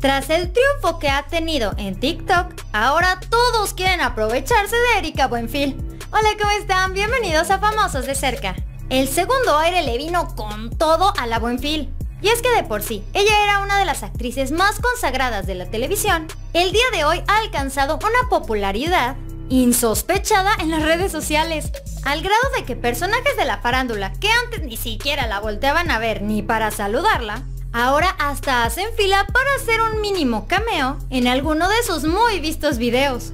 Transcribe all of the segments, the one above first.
Tras el triunfo que ha tenido en TikTok, ahora todos quieren aprovecharse de Erika Buenfil. Hola, ¿cómo están? Bienvenidos a Famosos de Cerca. El segundo aire le vino con todo a la Buenfil. Y es que de por sí, ella era una de las actrices más consagradas de la televisión. El día de hoy ha alcanzado una popularidad insospechada en las redes sociales, al grado de que personajes de la farándula, que antes ni siquiera la volteaban a ver ni para saludarla, ahora hasta hacen fila para hacer un mínimo cameo en alguno de sus muy vistos videos.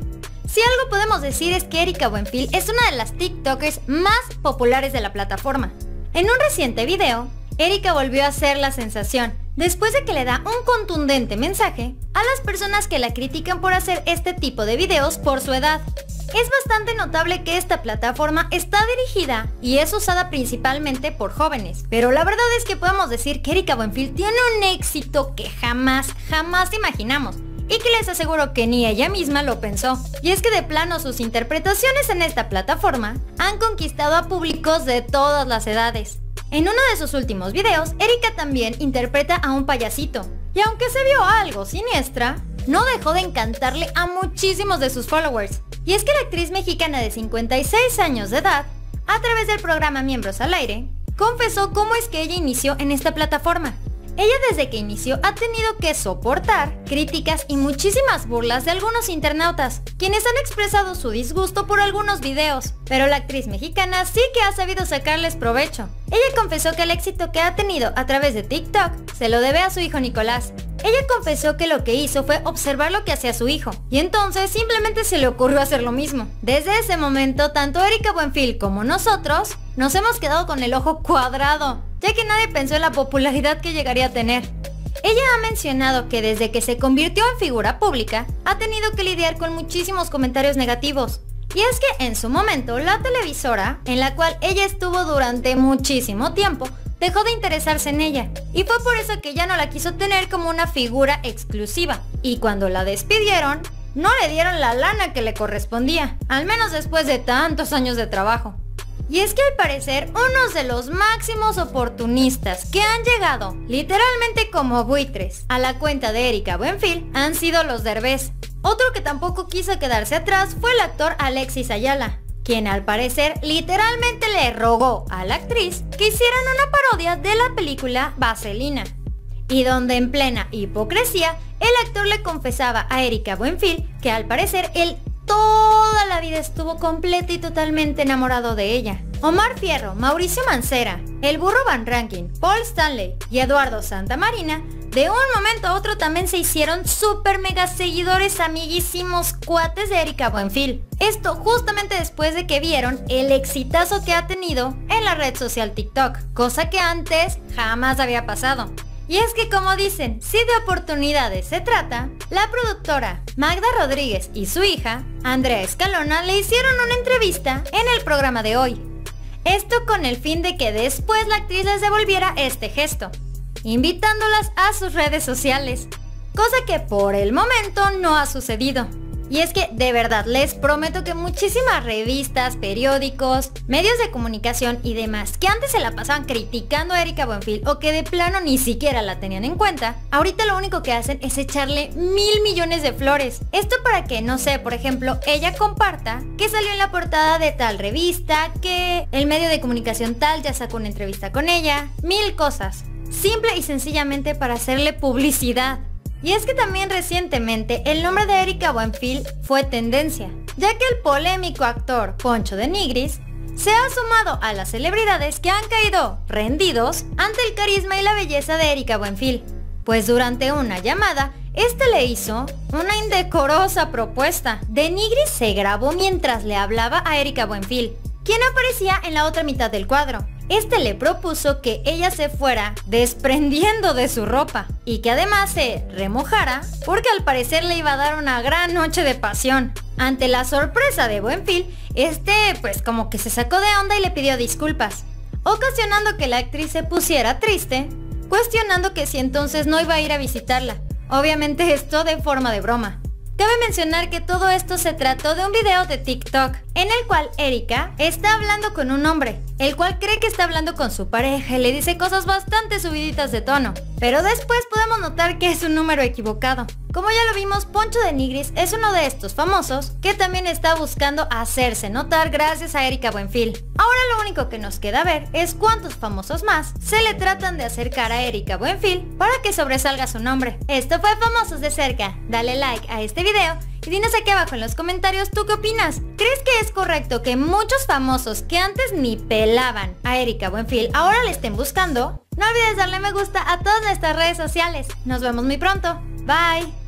Si algo podemos decir es que Erika Buenfil es una de las TikTokers más populares de la plataforma. En un reciente video, Erika volvió a ser la sensación, después de que le da un contundente mensaje a las personas que la critican por hacer este tipo de videos por su edad. Es bastante notable que esta plataforma está dirigida y es usada principalmente por jóvenes, pero la verdad es que podemos decir que Erika Buenfil tiene un éxito que jamás, jamás imaginamos y que les aseguro que ni ella misma lo pensó. Y es que de plano sus interpretaciones en esta plataforma han conquistado a públicos de todas las edades. En uno de sus últimos videos, Erika también interpreta a un payasito. Y aunque se vio algo siniestra, no dejó de encantarle a muchísimos de sus followers. Y es que la actriz mexicana de 56 años de edad, a través del programa Miembros al Aire, confesó cómo es que ella inició en esta plataforma. Ella desde que inició ha tenido que soportar críticas y muchísimas burlas de algunos internautas, quienes han expresado su disgusto por algunos videos, pero la actriz mexicana sí que ha sabido sacarles provecho. Ella confesó que el éxito que ha tenido a través de TikTok se lo debe a su hijo Nicolás. Ella confesó que lo que hizo fue observar lo que hacía su hijo, y entonces simplemente se le ocurrió hacer lo mismo. Desde ese momento, tanto Erika Buenfil como nosotros nos hemos quedado con el ojo cuadrado ya que nadie pensó en la popularidad que llegaría a tener. Ella ha mencionado que desde que se convirtió en figura pública, ha tenido que lidiar con muchísimos comentarios negativos. Y es que en su momento, la televisora, en la cual ella estuvo durante muchísimo tiempo, dejó de interesarse en ella. Y fue por eso que ya no la quiso tener como una figura exclusiva. Y cuando la despidieron, no le dieron la lana que le correspondía, al menos después de tantos años de trabajo. Y es que al parecer unos de los máximos oportunistas que han llegado, literalmente como buitres, a la cuenta de Erika Buenfil han sido los Derbez. Otro que tampoco quiso quedarse atrás fue el actor Alexis Ayala, quien al parecer literalmente le rogó a la actriz que hicieran una parodia de la película Vaselina. Y donde en plena hipocresía, el actor le confesaba a Erika Buenfil que al parecer él toda la vida estuvo completa y totalmente enamorado de ella. Omar Fierro, Mauricio Mancera, el burro Van Ranking, Paul Stanley y Eduardo Santamarina, de un momento a otro también se hicieron super mega seguidores amiguísimos cuates de Erika Buenfil. Esto justamente después de que vieron el exitazo que ha tenido en la red social TikTok, cosa que antes jamás había pasado. Y es que como dicen, si de oportunidades se trata, la productora Magda Rodríguez y su hija, Andrea Escalona, le hicieron una entrevista en el programa de hoy. Esto con el fin de que después la actriz les devolviera este gesto, invitándolas a sus redes sociales, cosa que por el momento no ha sucedido. Y es que de verdad les prometo que muchísimas revistas, periódicos, medios de comunicación y demás que antes se la pasaban criticando a Erika Buenfil o que de plano ni siquiera la tenían en cuenta, ahorita lo único que hacen es echarle mil millones de flores. Esto para que, no sé, por ejemplo, ella comparta que salió en la portada de tal revista, que el medio de comunicación tal ya sacó una entrevista con ella, mil cosas. Simple y sencillamente para hacerle publicidad. Y es que también recientemente el nombre de Erika Buenfil fue tendencia, ya que el polémico actor Poncho de Nigris se ha sumado a las celebridades que han caído rendidos ante el carisma y la belleza de Erika Buenfil, pues durante una llamada, este le hizo una indecorosa propuesta. De Nigris se grabó mientras le hablaba a Erika Buenfil, quien aparecía en la otra mitad del cuadro. Este le propuso que ella se fuera desprendiendo de su ropa y que además se remojara porque al parecer le iba a dar una gran noche de pasión. Ante la sorpresa de Buenfil, este pues como que se sacó de onda y le pidió disculpas, ocasionando que la actriz se pusiera triste, cuestionando que si entonces no iba a ir a visitarla. Obviamente esto de forma de broma. Cabe mencionar que todo esto se trató de un video de TikTok, en el cual Erika está hablando con un hombre, el cual cree que está hablando con su pareja y le dice cosas bastante subiditas de tono. Pero después podemos notar que es un número equivocado. Como ya lo vimos, Poncho de Nigris es uno de estos famosos que también está buscando hacerse notar gracias a Erika Buenfil. Ahora lo único que nos queda ver es cuántos famosos más se le tratan de acercar a Erika Buenfil para que sobresalga su nombre. Esto fue Famosos de Cerca. Dale like a este video y dinos aquí abajo en los comentarios tú qué opinas. ¿Crees que es correcto que muchos famosos que antes ni pelaban a Erika Buenfil ahora le estén buscando? No olvides darle me gusta a todas nuestras redes sociales. Nos vemos muy pronto. Bye.